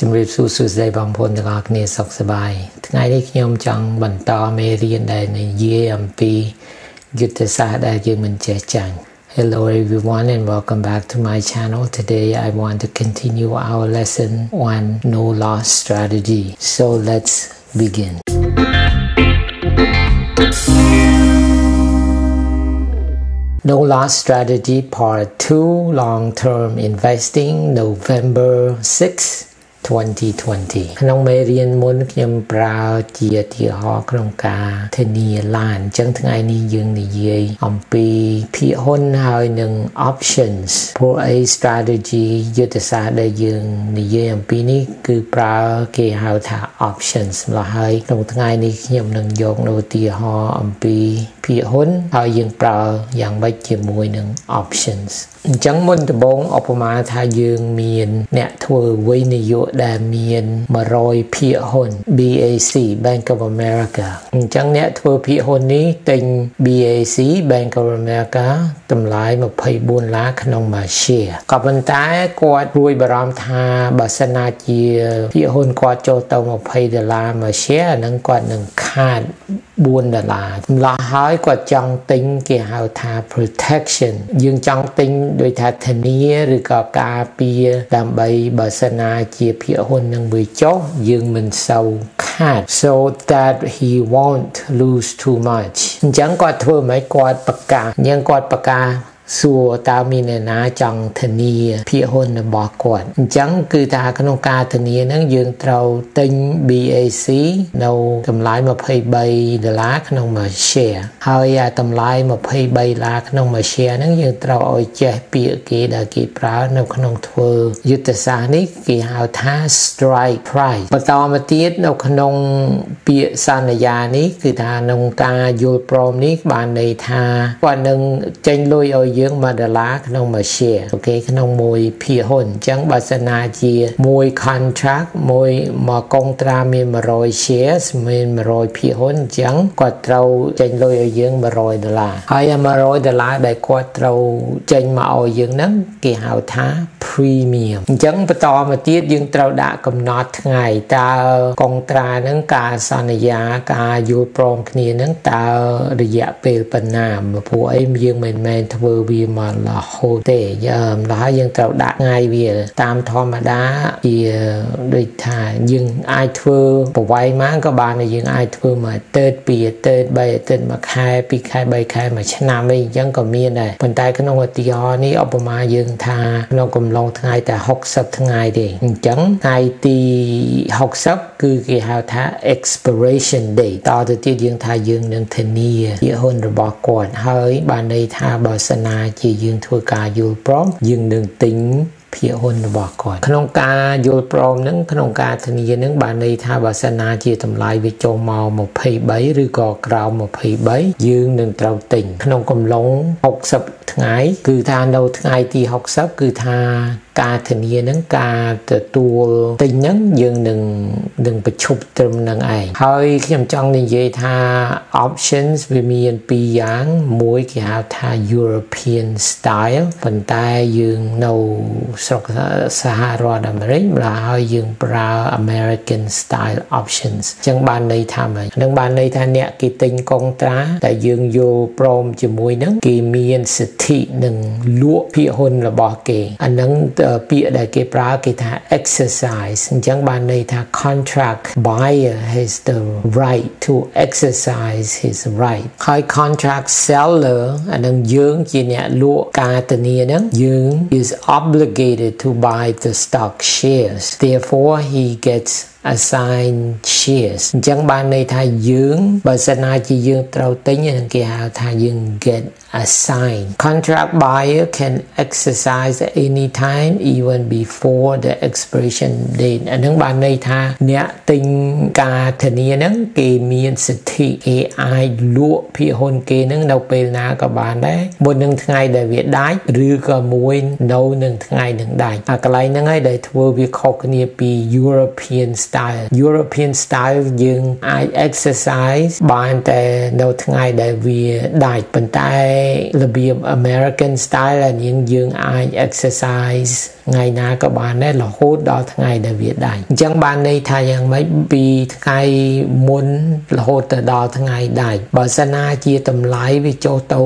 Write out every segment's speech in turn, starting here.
ជំរាបសួរសួស្តីបងប្អូនទាំងអស់គ្នាសុខសប្បាយថ្ងៃនេះខ្ញុំចង់បន្តមេរៀនដែលនិយាយអំពីយុទ្ធសាស្ត្រដែលយើងមិនចេះចាញ់ Hello everyone and welcome back to my channel. Today I want to continue our lesson on no loss strategy. So let's begin. No Loss Strategy Part 2 Long Term Investing November 6 2020ក្នុងមេរៀនមុនខ្ញុំប្រើជាឧទាហរណ៍ក្នុងការធានាឡានអញ្ចឹងថ្ងៃនេះយើងនិយាយអំពីភាគហ៊ុនហើយនឹង options ព្រោះអី strategy យុទ្ធសាស្ត្រដែលយើងនិយាយអំពីនេះគឺប្រើគេហៅថា options ម្ល៉េះហើយក្នុងថ្ងៃនេះខ្ញុំនឹងយកនៅឧទាហរណ៍អំពីភាគហ៊ុនហើយយើងប្រើយ៉ាងម៉េចជាមួយនឹង options អញ្ចឹងមុនដំបូងឧបមាថាយើងមាន អ្នកធ្វើវិនិយោគដែលមាន100ភាគហ៊ុន BAC Bank of America អញ្ចឹងអ្នកធ្វើភាគហ៊ុននេះទិញ BAC Bank of America តម្លៃ24ឡាក្នុងមួយ share ក៏ប៉ុន្តែគាត់រួយបារម្ភថាបើសិនណាជាភាគហ៊ុនគាត់ចូលទៅ20ដុល្លារមួយ share អានឹងគាត់នឹងខាត4ដុល្លារម្ល៉េះហើយគាត់ចង់ទិញគេហៅថា protection យើងចង់ទិញដោយថាធានាឬក៏ការពារដើម្បីបើសិនណាជាភាគហ៊ុននឹងវាចុះយើងមិនសូវខាត so that he won't lose too much អញ្ចឹងគាត់ធ្វើម៉េចគាត់ប្រកាសញ៉ឹងគាត់ប្រកាស សួរតើមានអ្នកណាចង់ធានាភាគហ៊ុនរបស់គាត់អញ្ចឹងគឺថាក្នុងការធានាហ្នឹងយើងត្រូវទិញ BAC នៅតម្លៃ23ដុល្លារក្នុងមួយ share ហើយតម្លៃ23ដុល្លារក្នុងមួយ share ហ្នឹងយើងត្រូវឲ្យចេះពាក្យគេដែលគេប្រើនៅក្នុងធ្វើយុទ្ធសាស្ត្រនេះគេហៅថា strike price បន្តមកទៀតនៅក្នុងពាក្យសន្យានេះគឺថាក្នុងការយល់ព្រមនេះបានន័យថាគាត់នឹងចេញលុយឲ្យយើង1ដុល្លារក្នុងមួយ share អូខេក្នុងមួយភាគហ៊ុនអញ្ចឹងបើសិនណាជាមួយ contract មួយមកកុងត្រាមាន100 shares មាន100ភាគហ៊ុនអញ្ចឹងគាត់ត្រូវចេញលុយឲ្យយើង100ដុល្លារហើយ100ដុល្លារដែលគាត់ត្រូវចេញមកឲ្យយើងហ្នឹងគេហៅថា premium អញ្ចឹងបន្តមកទៀតយើងត្រូវដាក់កំណត់ថ្ងៃតើកុងត្រាហ្នឹងការសន្យាការយល់ព្រមគ្នាហ្នឹងតើរយៈពេលប៉ុណ្ណាព្រោះអីយើងមិនមែនធ្វើវាមករហូតទេយើងដល់យើងត្រូវដាក់ថ្ងៃវាតាមធម្មតាជាដូចថាយើងអាចធ្វើប្រវាយមកក៏បានយើងអាចធ្វើមួយតើតពីតើត3តើតមួយខែពីរខែ3ខែមួយឆ្នាំអីអញ្ចឹងក៏មានដែរប៉ុន្តែក្នុងឧទាហរណ៍នេះឧបមាយើងថាក្នុងកំឡុងថ្ងៃតែ60ថ្ងៃទេអញ្ចឹងថ្ងៃទី60គឺគេហៅថា expiration date តទៅទៀតយើងថាយើងនឹងធានាជាហ៊ុនរបស់គាត់ហើយបានន័យថាបើសិនណាជាយើងធ្វើការយល់ព្រមយើងនឹងទិញភាគហ៊ុនរបស់គាត់ក្នុងការយល់ព្រមនឹងក្នុងការធានានឹងបានន័យថាបើសិនណាជាតម្លៃវាចូលមក23ឬក៏ក្រោម23យើងនឹងត្រូវទិញក្នុងកំឡុង60ថ្ងៃគឺថានៅថ្ងៃទី60គឺថា ការធានានឹងការទទួលទិញនឹងយើងនឹងនឹងប្រឈប់ត្រឹមនឹងឯងហើយខ្ញុំចង់និយាយថា options វាមានពីរយ៉ាងមួយគេហៅថា European style ប៉ុន្តែយើងនៅស្រុកសហរដ្ឋអាមេរិកម្ល៉េះហើយយើងប្រើ American style options អញ្ចឹងបានន័យថាម៉េចនឹងបានន័យថាអ្នកគេទិញកុងត្រាតែយើងយល់ព្រមជាមួយនឹងគេមានសិទ្ធិនឹងលក់ភាគហ៊ុនរបស់គេអានឹងពាក្យដែលគេប្រើគេថា exercise អញ្ចឹងបានន័យថា contract buyer has the right to exercise his right ហើយ contract seller អានឹងយើងជាអ្នកលក់ការធានាហ្នឹងយើង is obligated to buy the stock shares therefore he gets assign shares អញ្ចឹងបានន័យថាយើងបើសិនណាជាយើងត្រូវទិញនឹងគេហៅថាយើង get assigned contract buyer can exercise any time even before the expiration date អានឹងបានន័យថាអ្នកទិញការធានាហ្នឹងគេមានសិទ្ធិគេអាចលក់ភាគហ៊ុនគេហ្នឹងនៅពេលណាក៏បានដែរមុននឹងថ្ងៃដែលវាដាច់ឬក៏មួយនៅនឹងថ្ងៃនឹងដាច់អាកន្លែងហ្នឹងហើយដែលធ្វើវាខុសគ្នាពី European style European style យើងអាច exercise បានតែនៅថ្ងៃដែលវាដាច់ប៉ុន្តែរបៀប American style យើងយើងអាច exercise ថ្ងៃណាក៏បានដែររហូតដល់ថ្ងៃដែលវាដាច់អញ្ចឹងបានន័យថាយ៉ាងម៉េចពីថ្ងៃមុនរហូតទៅដល់ថ្ងៃដាច់បើសិនណាជាតម្លៃវាចុះទៅ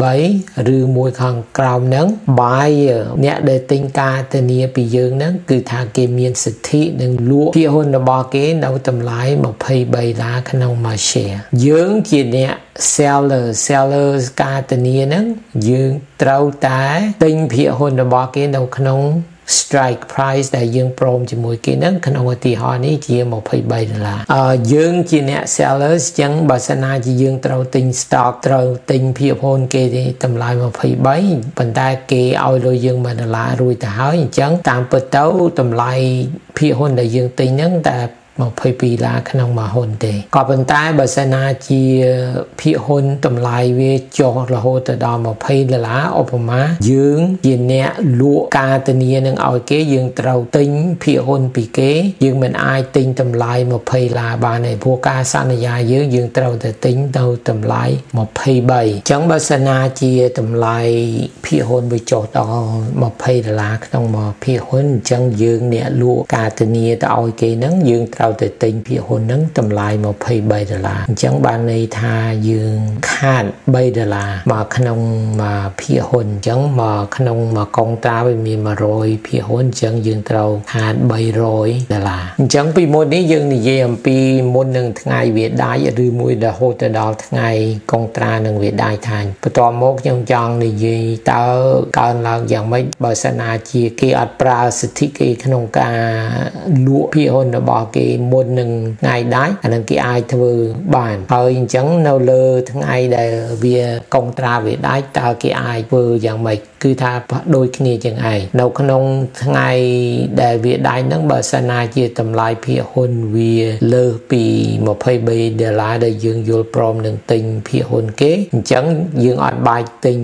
23ឬមួយខាងក្រោមហ្នឹងបាយអ្នកដែលទិញការធានាពីយើងហ្នឹងគឺថាគេមានសិទ្ធិនឹងលក់ភាគហ៊ុនរបស់គេនៅតម្លៃ23ដុល្លារក្នុងមួយ share យើងជាអ្នក seller seller ការធានាហ្នឹងយើងត្រូវតែទិញភាគហ៊ុនរបស់គេនៅក្នុង strike price ដែលយើងព្រមជាមួយគេហ្នឹងក្នុងឧទាហរណ៍នេះជា23ដុល្លារអឺយើងជាអ្នក sellers ចឹងបើសិនណាជាយើងត្រូវទិញ stock ត្រូវទិញភាពហ៊ុនគេតម្លៃ23ប៉ុន្តែគេឲ្យលុយយើង1ដុល្លាររួចទៅហើយអញ្ចឹងតាមពិតទៅតម្លៃភាគហ៊ុនដែលយើងទិញហ្នឹងតែ 22ឡាក្នុងមួយហ៊ុនទេក៏ប៉ុន្តែបើសិនណាជាភាគហ៊ុនតម្លៃវាចុះរហូតទៅដល់20ដុល្លារឧបមាយើងជាអ្នកលក់ការធានានឹងឲ្យគេយើងត្រូវទិញភាគហ៊ុនពីគេយើងមិនអាចទិញតម្លៃ20ឡាបានទេព្រោះការសន្យាយើងយើងត្រូវតែទិញទៅតម្លៃ23អញ្ចឹងបើសិនណាជាតម្លៃភាគហ៊ុនវាចុះដល់20ដុល្លារក្នុងមួយភាគហ៊ុនអញ្ចឹងយើងអ្នកលក់ការធានាទៅឲ្យគេហ្នឹងយើងត្រូវទៅទិញភាគហ៊ុនហ្នឹងតម្លៃ23ដុល្លារអញ្ចឹងបានន័យថាយើងខាត3ដុល្លារមកក្នុងមកភាគហ៊ុនអញ្ចឹងមកក្នុងមកកុងត្រាវាមាន100ភាគហ៊ុនអញ្ចឹងយើងត្រូវខាត300ដុល្លារអញ្ចឹងពីមុននេះយើងនិយាយអំពីមុននឹងថ្ងៃវាដាច់ឬមួយរហូតទៅដល់ថ្ងៃកុងត្រានឹងវាដាច់ថាបន្ទាប់មកខ្ញុំចង់និយាយតើកើនឡើងយ៉ាងម៉េចបើសិនណាជាគេអត់ប្រើសិទ្ធិគេក្នុងការលក់ភាគហ៊ុនរបស់គេមុននឹងថ្ងៃដាច់អានឹងគេអាចធ្វើបានហើយអញ្ចឹងនៅលើថ្ងៃដែលវាកុងត្រាវាដាច់តើគេអាចធ្វើយ៉ាងម៉េច គឺថាដូចគ្នាជាងឯងនៅក្នុងថ្ងៃដែលវាដាច់ហ្នឹងបើសិនណាជាតម្លៃភាគហ៊ុនវាលើសពី23ដុល្លារដែលយើងយល់ព្រមនឹងទិញភាគហ៊ុនគេអញ្ចឹងយើងអត់បាច់ទិញ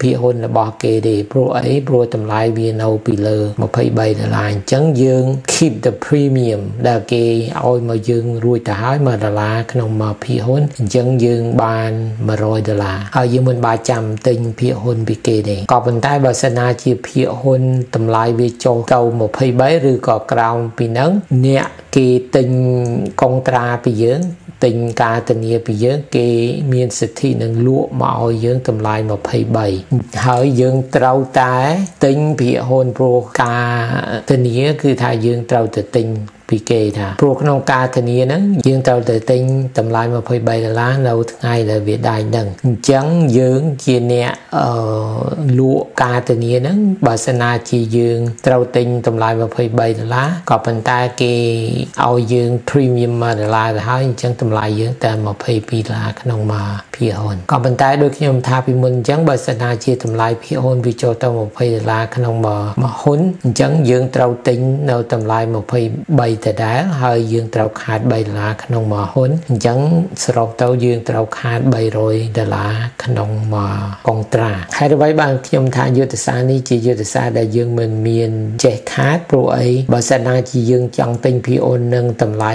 ភាគហ៊ុនរបស់គេទេព្រោះអីព្រោះតម្លៃវានៅពីលើ23ដុល្លារអញ្ចឹងយើង keep the premium ដែលគេឲ្យមកយើងរួចទៅហើយ1ដុល្លារក្នុងមួយភាគហ៊ុនអញ្ចឹងយើងបាន100ដុល្លារហើយយើងមិនបាច់ចាំទិញភាគហ៊ុនពីគេទេក៏ប៉ុន្តែបើសិនណាជាភាគហ៊ុនតម្លៃវាចូលទៅ23ឬក៏ក្រោមពីហ្នឹងអ្នកគេទិញកុងត្រាពីយើងទិញការធានាពីយើងគេមានសិទ្ធិនឹងលក់មកឲ្យយើងតម្លៃ23ហើយយើងត្រូវតែទិញភាគហ៊ុនព្រោះការធានាគឺថាយើងត្រូវទៅទិញ ពីគេថាព្រោះក្នុងការធានាហ្នឹងយើងត្រូវទៅទិញតម្លៃ23ដុល្លារនៅថ្ងៃដែលវាដាច់ហ្នឹងអញ្ចឹងយើងជាអ្នកអឺលក់ការធានាហ្នឹងបើសិនណាជាយើងត្រូវទិញតម្លៃ23ដុល្លារក៏ប៉ុន្តែគេឲ្យយើង premium 1ដុល្លារទៅហើយអញ្ចឹងតម្លៃយើងតែ22ដុល្លារក្នុងមួយភាគហ៊ុនក៏ប៉ុន្តែដូចខ្ញុំថាពីមុនអញ្ចឹងបើសិនណាជាតម្លៃភាគហ៊ុនវាចូលទៅ20ដុល្លារក្នុងមួយហ៊ុនអញ្ចឹងយើងត្រូវទិញនៅតម្លៃ23ដដែលហើយយើងត្រូវខាត3ដុល្លារក្នុងមួយហ៊ុនអញ្ចឹងសរុបទៅយើងត្រូវខាត300ដុល្លារក្នុងមួយកុងត្រាហើយអ្វីបានខ្ញុំថាយុទ្ធសាស្ត្រនេះជាយុទ្ធសាស្ត្រដែលយើងមិនមានចេះខាតព្រោះអីបើសិនណាជាយើងចង់ទិញ PO នឹងតម្លៃ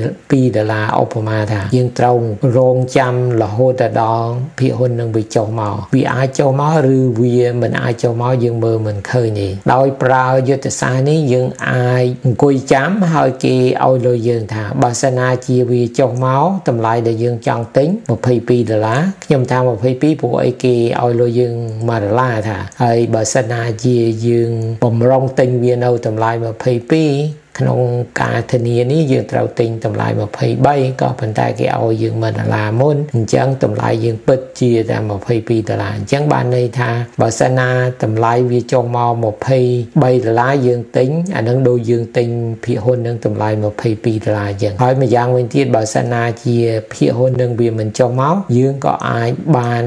22ដុល្លារឧបមាថាយើងត្រូវរងចាំរហូតដល់ភាគហ៊ុននឹងវាចុះមកវាអាចចុះមកឬវាមិនអាចចុះមកយើងមើលមិនឃើញទេដោយប្រើយុទ្ធសាស្ត្រនេះយើងអាចអង្គុយចាំហើយគេឲ្យលុយយើងថាបើសិនណាជាវាចុះមកតម្លៃដែលយើងចង់ទិញ22ដុល្លារខ្ញុំថា22ព្រោះអីគេឲ្យលុយយើង1ដុល្លារថាហើយបើសិនណាជាយើងបំរុងទិញវានៅតម្លៃ22 ក្នុងការធានានេះយើងត្រូវទិញតម្លៃ23ក៏ប៉ុន្តែគេឲ្យយើង1ដុល្លារមុនអញ្ចឹងតម្លៃយើងពិតជាតែ22ដុល្លារអញ្ចឹងបានន័យថាបើសិនណាតម្លៃវាចុះមក23ដុល្លារយើងទិញអានឹងដូចយើងទិញភាគហ៊ុននឹងតម្លៃ22ដុល្លារអញ្ចឹងហើយម្យ៉ាងវិញទៀតបើសិនណាជាភាគហ៊ុននឹងវាមិនចុះមកយើងក៏អាចបាន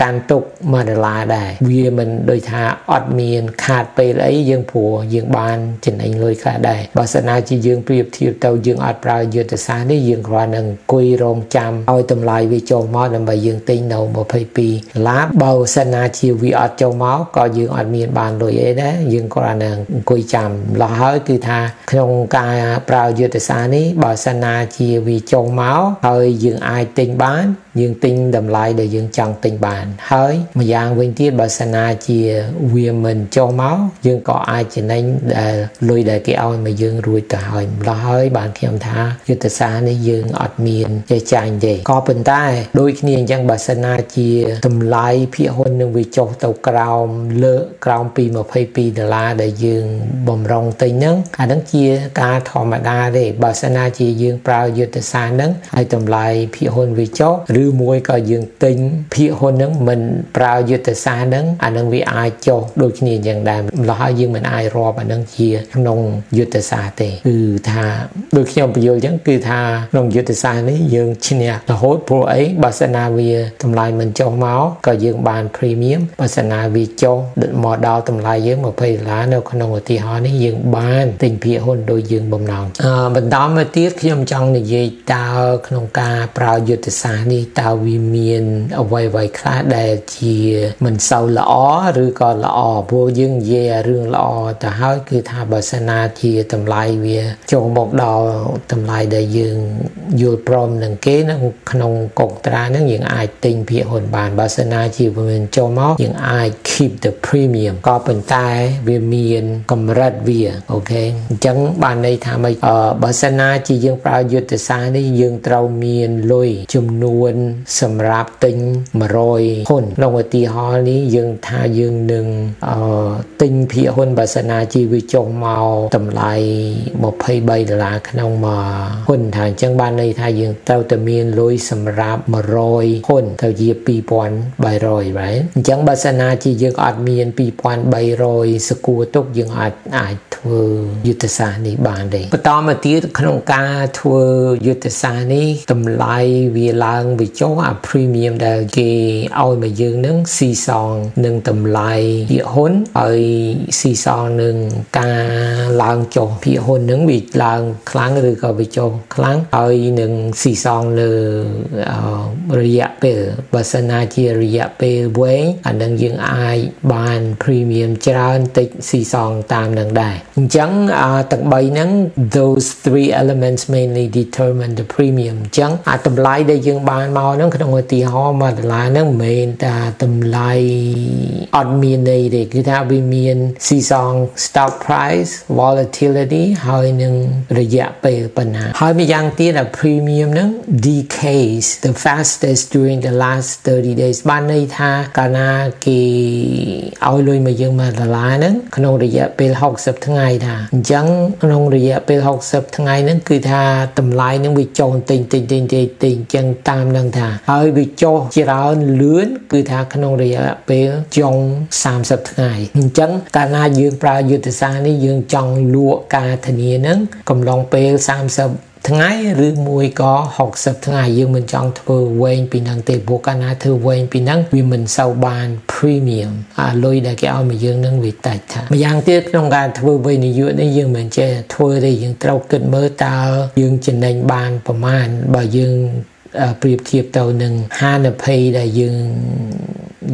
កាន់ទុក1ដុល្លារដែរវាមិនដូចថាអត់មានខាតពេលអីយើងព្រោះយើងបានចំណេញលុយខ្លះដែរបើសិនណាជាយើងប្រៀបធៀបទៅយើងអត់ប្រើយុទ្ធសាស្ត្រនេះយើងគ្រាន់នឹងអង្គុយរងចាំឲ្យតម្លៃវាចូលមកដើម្បីយើងទិញនៅ22ដុល្លារបើសិនណាជាវាអត់ចូលមកក៏យើងអត់មានបានលុយអីដែរយើងគ្រាន់នឹងអង្គុយចាំឡោះហើយគឺថាក្នុងការប្រើយុទ្ធសាស្ត្រនេះបើសិនណាជាវាចូលមកហើយយើងអាចទិញបានយើងទិញតម្លៃដែលយើងចង់ទិញបាន ហើយម្យ៉ាងវិញទៀតបើសិនណាជាវាមិនចុះមកយើងក៏អាចចំណេញដែលលុយដែលគេឲ្យមកយើងរួចទៅហើយម្ល៉េះហើយបានខ្ញុំថាយុទ្ធសាស្ត្រនេះយើងអត់មានចេះចាញ់ទេក៏ប៉ុន្តែដូចគ្នាអញ្ចឹងបើសិនណាជាតម្លៃភាគហ៊ុននឹងវាចុះទៅក្រោមលើក្រោមពី22ដុល្លារដែលយើងបំរុងទិញហ្នឹងអាហ្នឹងជាការធម្មតាទេបើសិនណាជាយើងប្រើយុទ្ធសាស្ត្រហ្នឹងហើយតម្លៃភាគហ៊ុនវាចុះឬមួយក៏យើងទិញភាគហ៊ុនហ្នឹងមិនប្រើយុទ្ធសាស្ត្រហ្នឹងអាហ្នឹងវាអាចចុះដូចគ្នាអញ្ចឹងដែរម្ល៉េះហើយយើងមិនអាចរាប់អាហ្នឹងជាក្នុងយុទ្ធសាស្ត្រទេគឺថាដូចខ្ញុំបញ្យល់អញ្ចឹងគឺថាក្នុងយុទ្ធសាស្ត្រនេះយើងឈ្នះរហូតព្រោះអីបើសិនណាវាតម្លៃមិនចុះមកក៏យើងបាន premium បើសិនណាវាចុះមកដល់តម្លៃយើង20ដុល្លារនៅក្នុងឧទាហរណ៍នេះយើងបានទិញភាគហ៊ុនដោយយើងបំណងអឺបន្តមកទៀតខ្ញុំចង់និយាយតើក្នុងការប្រើយុទ្ធសាស្ត្រនេះតើវាមានអ្វីអ្វីខ្លះដែលជាមិនសូវល្អឬក៏ល្អព្រោះយើងនិយាយរឿងល្អទៅហើយគឺថាបើសិនណាជាតម្លៃវាចូលមកដល់តម្លៃដែលយើងយល់ព្រមនឹងគេនៅក្នុងកុកត្រានឹងយើងអាចទិញភាគហ៊ុនបានបើសិនណាជាវាមិនចូលមកយើងអាច keep the premium ក៏ប៉ុន្តែវាមានកម្រិតវាអូខេអញ្ចឹងបានន័យថាមិនបើសិនណាជាយើងប្រើយុទ្ធសាស្ត្រនេះយើងត្រូវមានលុយចំនួនសម្រាប់ទិញ100ហ៊ុនក្នុងឧទាហរណ៍នេះយើងថាយើងនឹងអឺទិញភាគហ៊ុនបើសិនណាជាវាចុះមកតម្លៃ23ដុល្លារក្នុងមួយហ៊ុនថាអញ្ចឹងបានន័យថាយើងត្រូវតែមានលុយសម្រាប់100ហ៊ុនទៅជា2300បាទអញ្ចឹងបើសិនណាជាយើងអត់មាន2300សកួរទុកយើងអាចអាចធ្វើយុទ្ធសាស្ត្រនេះបានទេបន្តមកទៀតក្នុងការធ្វើយុទ្ធសាស្ត្រនេះតម្លៃវាឡើងវាចុះអា premium ដែលគេឲ្យមកយើងនឹងស៊ីសងនឹងតម្លៃភាគហ៊ុនហើយស៊ីសងនឹងការឡើងចុះភាគហ៊ុននឹងវាឡើងខ្លាំងឬក៏វាចុះខ្លាំងហើយនឹងស៊ីសងលើរយៈពេលបើសិនណាជារយៈពេលវែងអានឹងយើងអាចបាន premium ច្រើនតិចស៊ីសងតាមនឹងដែរអញ្ចឹងទាំង3ហ្នឹង those three elements mainly determine the premium អញ្ចឹងអាតម្លៃដែលយើងបានមកហ្នឹងក្នុងឧទាហរណ៍1ដុល្លារហ្នឹងមិនមែនតែតម្លៃអត់មានន័យទេគឺថាវាមានស៊ីសង stock price volatility ហើយនឹងរយៈពេលប៉ុណ្ណាហើយម្យ៉ាងទៀតអា premium ហ្នឹង decays the fastest during the last 30 days បានន័យថាកាលណាគេឲ្យលុយមកយើង1ដុល្លារហ្នឹងក្នុងរយៈពេល60ថ្ងៃថាអញ្ចឹងក្នុងរយៈពេល60ថ្ងៃហ្នឹងគឺថាតម្លៃហ្នឹងវាចុះតិចតិចតិចតិចតិចអញ្ចឹងតាមនឹងថាហើយវាចុះច្រើនលឿនគឺថាក្នុងរយៈពេលចុង30ថ្ងៃអញ្ចឹងកាលណាយើងប្រើយុទ្ធសាស្ត្រនេះយើងចង់លក់ការធានាហ្នឹងកំឡុងពេល30ថ្ងៃឬមួយក៏60ថ្ងៃយើងមិនចង់ធ្វើវែងពីហ្នឹងទេព្រោះកាលណាធ្វើវែងពីហ្នឹងវាមិនសូវបាន premium អាលុយដែលគេឲ្យមកយើងនឹងវាតិចថាម្យ៉ាងទៀតក្នុងការធ្វើវិនិយោគនេះយើងមិនចេះធ្វើទេយើងត្រូវគិតមើលតើយើងចំណេញបានប្រមាណបើយើង ប្រៀបធៀបទៅនឹងហានិភ័យដែលយើង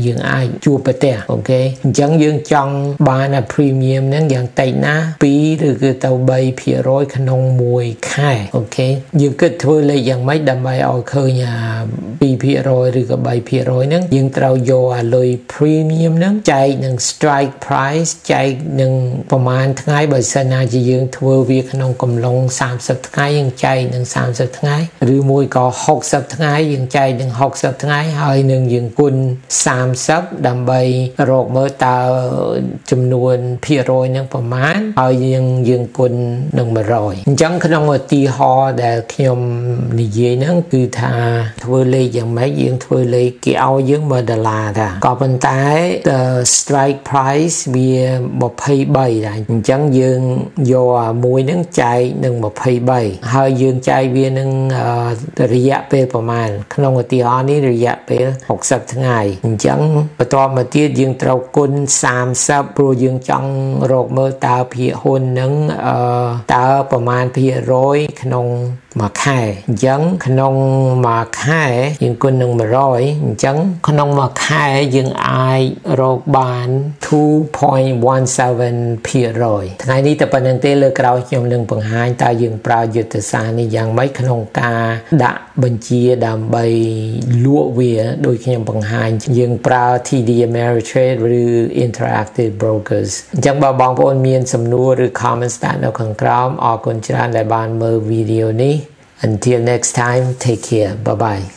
យើងអាចជួបប្រទះអូខេអញ្ចឹងយើងចង់បានអា premium ហ្នឹងយ៉ាងតិចណា2ឬគឺទៅ3%ក្នុងមួយខែអូខេយើងគិតធ្វើលេខយ៉ាងម៉េចដើម្បីឲ្យឃើញអា2%ឬក៏3%ហ្នឹងយើងត្រូវយកអាលុយ premium ហ្នឹងចែកនឹង strike price ចែកនឹងប្រមាណថ្ងៃបើសិនណាជាយើងធ្វើវាក្នុងកំឡុង30ថ្ងៃយើងចែកនឹង30ថ្ងៃឬមួយក៏60ថ្ងៃយើងចែកនឹង60ថ្ងៃហើយនឹងយើងគុណ30 30ដើម្បីរកមើលតើចំនួនភាគរយនឹងប្រមាណហើយយើងយើងគុណនឹង100អញ្ចឹងក្នុងឧទាហរណ៍ដែលខ្ញុំនិយាយហ្នឹងគឺថាធ្វើលេខយ៉ាងម៉េចយើងធ្វើលេខគេឲ្យយើង1ដុល្លារថាក៏ប៉ុន្តែ the strike price វា23ដែរអញ្ចឹងយើងយកមួយហ្នឹងចែកនឹង23ហើយយើងចែកវានឹងរយៈពេលប្រមាណក្នុងឧទាហរណ៍នេះរយៈពេល60ថ្ងៃអញ្ចឹងចឹងបន្ទាប់មកទៀតយើងត្រូវគុណ30ព្រោះយើងចង់រកមើលតើភាគហ៊ុននឹងអឺតើប្រមាណភាគរយក្នុង មួយខែអញ្ចឹងក្នុងមួយខែយើងគុណនឹង100អញ្ចឹងក្នុងមួយខែយើងអាចរកបាន2.17%ថ្ងៃនេះតែប៉ុណ្្នឹងទេលើក្រោយខ្ញុំនឹងបង្ហាញតើយើងប្រើយុទ្ធសាស្ត្រនេះយ៉ាងម៉េចក្នុងការដាក់បញ្ជាដើម្បីលក់វាដោយខ្ញុំបង្ហាញយើងប្រើ TD Ameritrade ឬ Interactive Brokers អញ្ចឹងបើបងប្អូនមានសំណួរឬ comment ស្ដាប់នៅខាងក្រោមអរគុណច្រើនដែលបានមើលវីដេអូនេះ Until next time, take care. Bye bye.